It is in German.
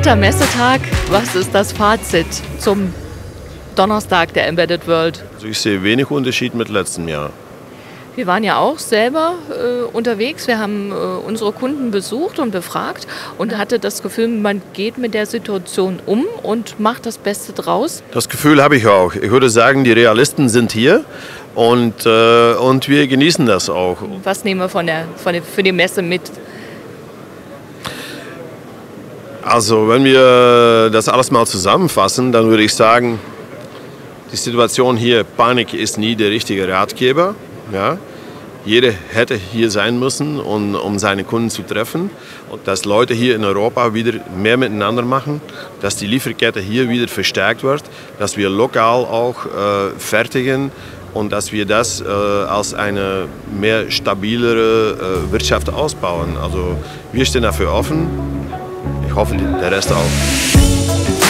Dritter Messetag. Was ist das Fazit zum Donnerstag der Embedded World? Also ich sehe wenig Unterschied mit letztem Jahr. Wir waren ja auch selber äh, unterwegs. Wir haben äh, unsere Kunden besucht und befragt und hatte das Gefühl, man geht mit der Situation um und macht das Beste draus. Das Gefühl habe ich auch. Ich würde sagen, die Realisten sind hier und, äh, und wir genießen das auch. Was nehmen wir von der, von der, für die Messe mit? Also, wenn wir das alles mal zusammenfassen, dann würde ich sagen, die Situation hier, Panik ist nie der richtige Ratgeber. Ja? Jeder hätte hier sein müssen, um, um seine Kunden zu treffen. Und dass Leute hier in Europa wieder mehr miteinander machen, dass die Lieferkette hier wieder verstärkt wird, dass wir lokal auch äh, fertigen und dass wir das äh, als eine mehr stabilere äh, Wirtschaft ausbauen. Also wir stehen dafür offen. Ich hoffe, der Rest auch.